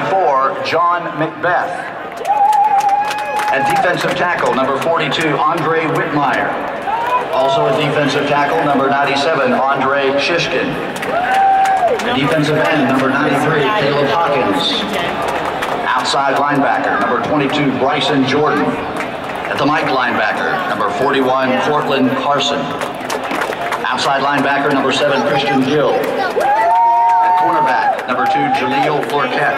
94, John Macbeth. At defensive tackle, number 42, Andre Whitmire. Also a defensive tackle, number 97, Andre Shishkin. Defensive end, number 93, Caleb Hawkins. Outside linebacker, number 22, Bryson Jordan. At the Mike linebacker, number 41, Cortland Carson. Outside linebacker, number 7, Christon Gill. Number 2, Jaleel Florquette.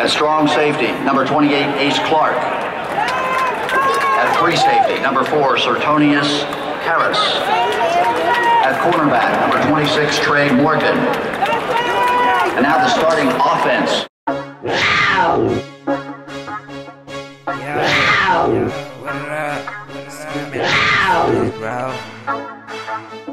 At strong safety, number 28, Ace Clark. At free safety, number 4, Sertonius Harris. At cornerback, number 26, Trey Morgan. And now the starting offense. Up? What up? Bro.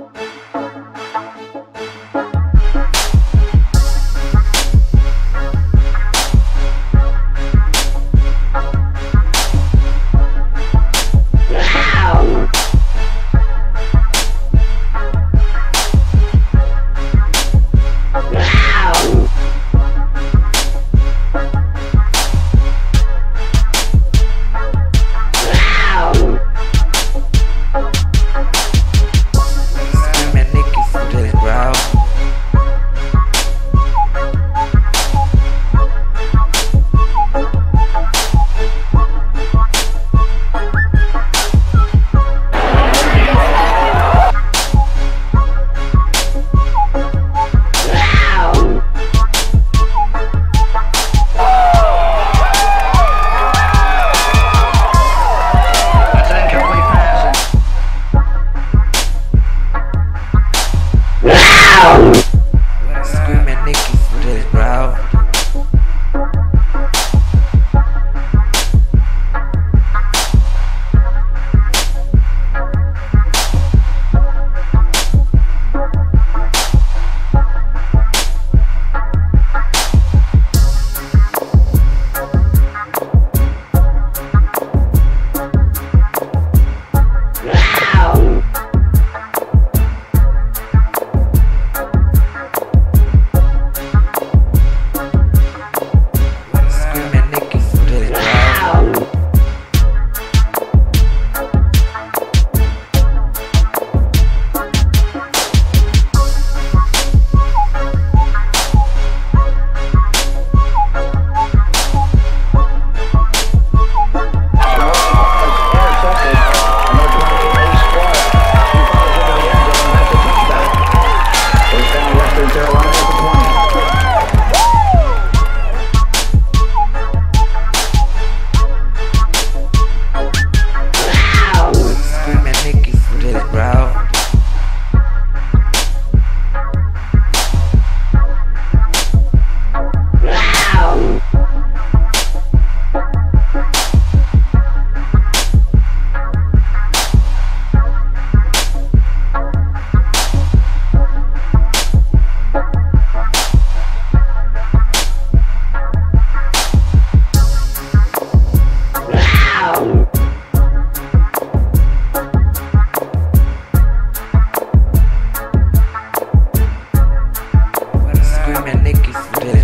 now Really?